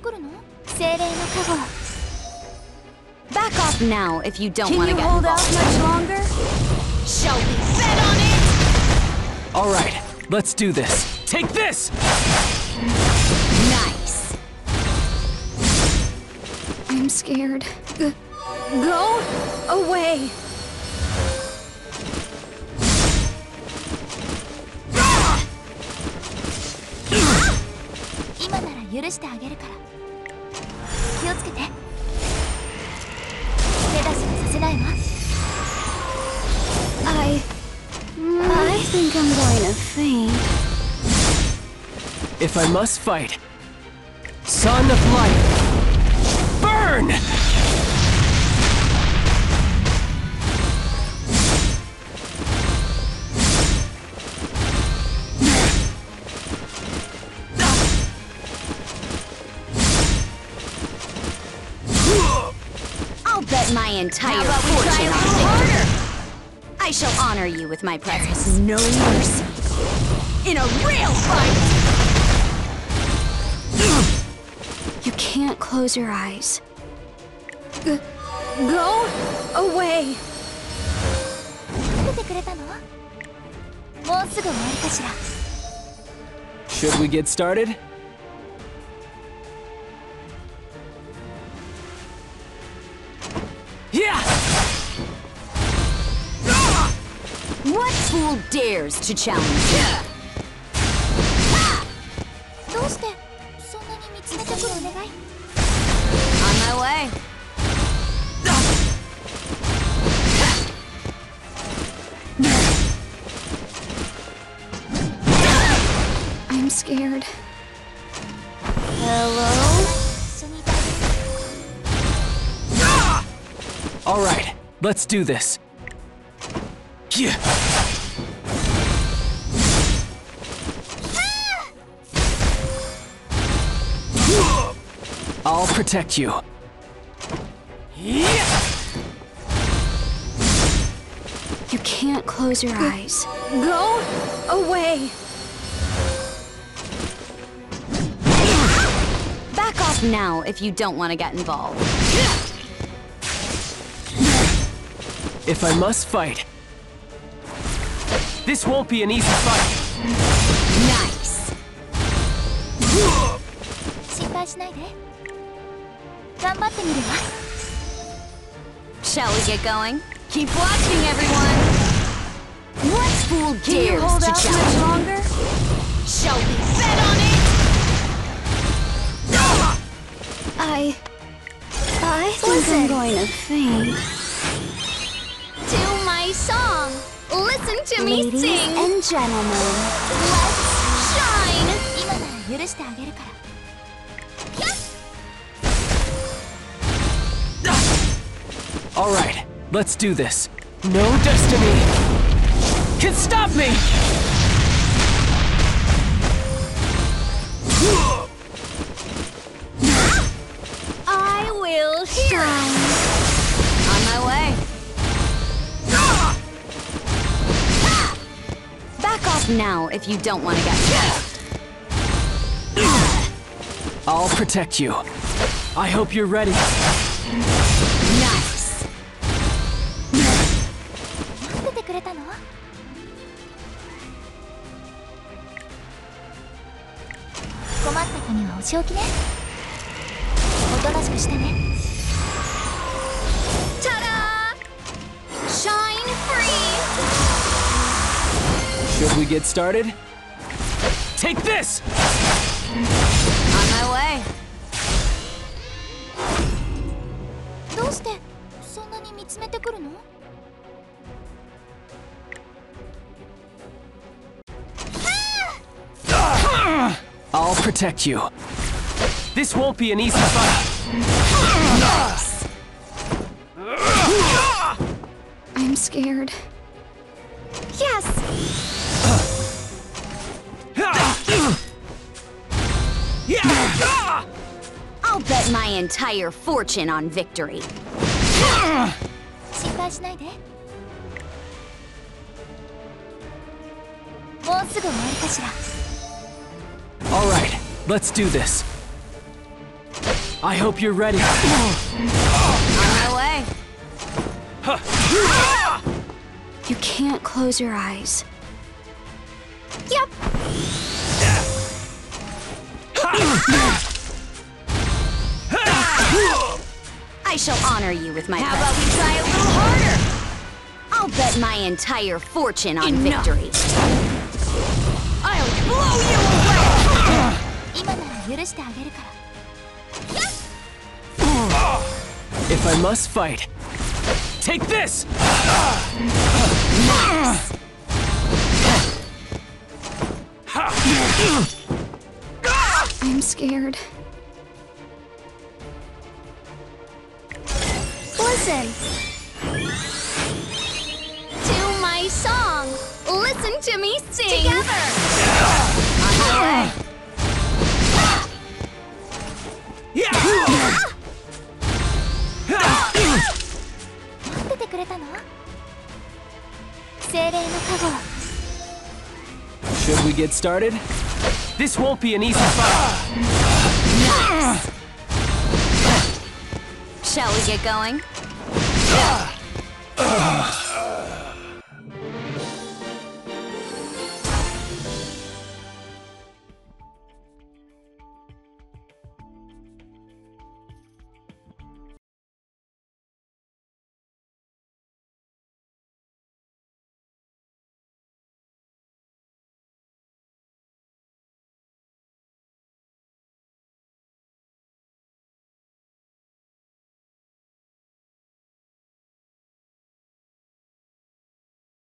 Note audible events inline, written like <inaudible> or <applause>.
くるの精霊の加護 Back off now if you don't Can want to you get hold out involved. much longer? Shall we bet on it? All right, let's do this. Take this! Nice. I'm scared. G- go away. 今なら許してあげるから <laughs> 気をつけて手出しはさせないわ I. I think I'm going to faint. If I must fight, Son of Light, burn! I'll bet my entire How about we try fortune a on little victory. I shall honor you with my presence. no mercy in a real fight. You can't close your eyes. G- go away. 出てくれたのもうすぐ終わりかしら Should we get started? fool dares to challenge me? どうしてそんなに見つめてくるお願い On my way. I'm scared. 一緒にいてあげる All right, let's do this. Yeah. I'll protect you. You can't close your eyes. Go away. Back off now if you don't want to get involved. If I must fight, this won't be an easy fight. 配しないで頑張ってみるわ Shall we get going? Keep watching, everyone. What fool Can you dares hold to out much challenge? longer? Shall we bet on it? I. I think I'm going to faint. To my song Listen to me Ladies sing and gentlemen, Let's shine 今なら許してあげるから All right, let's do this. No destiny can stop me. I will shine On my way. Back off now if you don't want to get. I'll protect you. I hope you're ready. Nice. たの困った子にはお仕置きねおとなしくしてね ta-da! Shine free. Should we get started? Take this! Protect you. This won't be an easy fight. I'm scared. Yes! I'll bet my entire fortune on victory. Let's do this. I hope you're ready. On my way. You can't close your eyes. Yep. I shall honor you with my How about we try a little harder? I'll bet my entire fortune on victory. I'll blow you away! 今なら許してあげるから If I must fight, take this! I'm scared. Listen to my song. Listen to me sing. Together. Get started? This won't be an easy fight. Shall we get going? Ah. Ah.